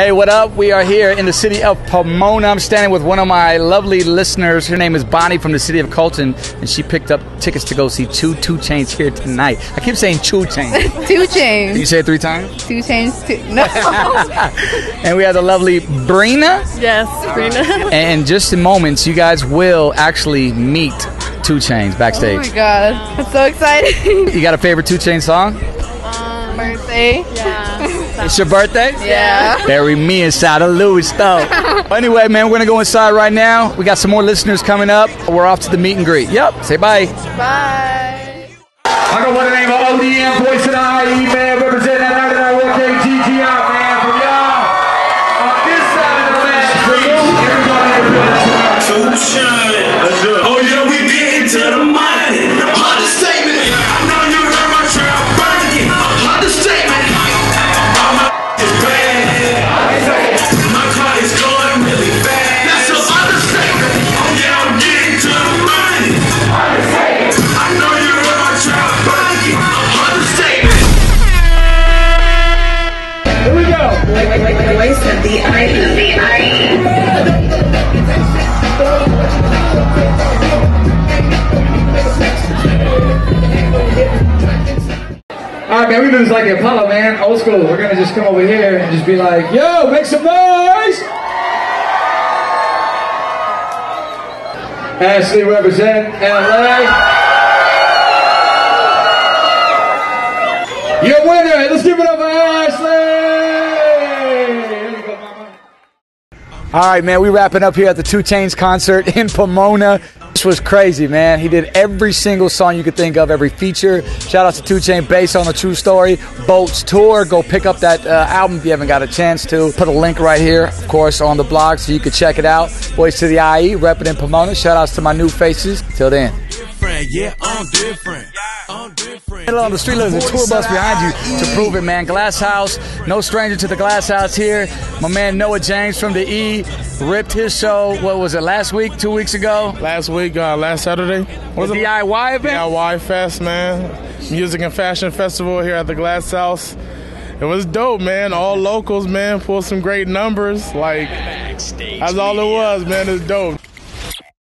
Hey, what up? We are here in the city of Pomona. I'm standing with one of my lovely listeners. Her name is Bonnie from the city of Colton, and she picked up tickets to go see two Two Chainz here tonight. I keep saying Two Chainz. Two chains. Can you say it three times? Two chains. Two. No. And we have the lovely Brina. Yes, Brina. And in just in moments, you guys will actually meet Two Chainz backstage. oh backstage. my god, that's so exciting. You got a favorite Two Chainz song? Um, Birthday. yeah. It's your birthday? Yeah. Bury me inside of Louis though. anyway, man, we're gonna go inside right now. We got some more listeners coming up. We're off to the meet and greet. Yep. Say bye. Bye. The. The. All right, man, we do this like Apollo, man. Old school. We're gonna just come over here and just be like, yo, make some noise. Ashley represent LA. Your winner. Let's give it up for Ashley. There you go, mama. All right, man, we wrapping up here at the Two Chainz concert in Pomona. This was crazy, man. He did every single song you could think of, every feature. Shout out to Two Chain based on a true story. Boats Tour. Go pick up that uh, album if you haven't got a chance to. Put a link right here, of course, on the blog so you can check it out. Voice to the IE, repping in Pomona. Shout outs to my new faces. Till then. Different, yeah, I'm different. Middle on the street, there's a tour bus behind you to prove it, man. Glass House, no stranger to the Glass House here. My man Noah James from the E ripped his show. What was it? Last week, two weeks ago. Last week, uh, last Saturday, Was was the it DIY event? DIY Fest, man? Music and Fashion Festival here at the Glass House. It was dope, man. All locals, man. Pulled some great numbers. Like, that's all it was, man. It's dope.